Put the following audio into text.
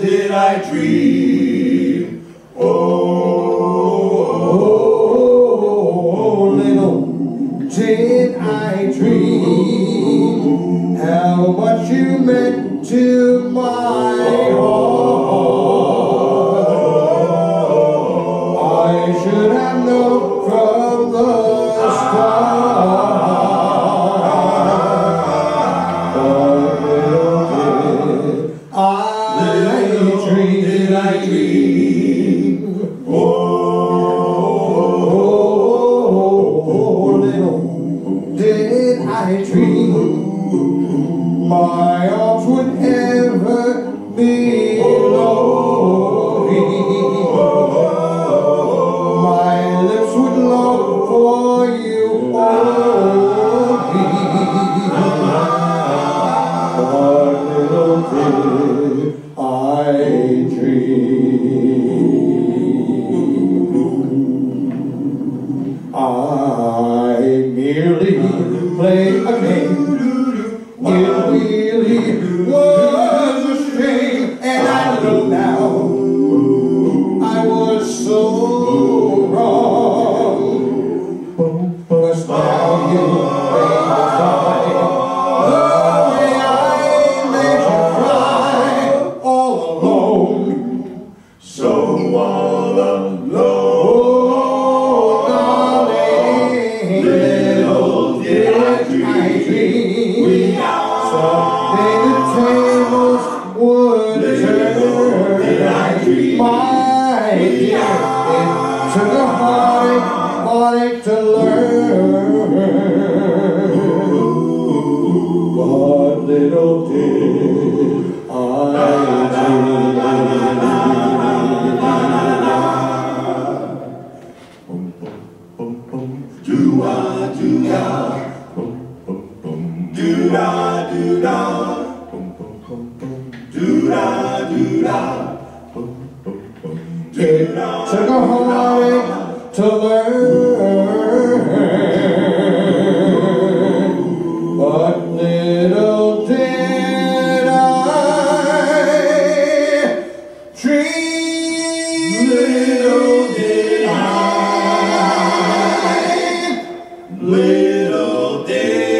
did I dream? Oh, oh, oh, little did I dream how much you meant to my heart. I should have known from the start. But Oh, did I dream my arms would I made you cry all alone. So all alone. Oh, darling, Little did I dream. The tables would turn. My dear, it took a heartache to learn. Took a heartache to learn, Little did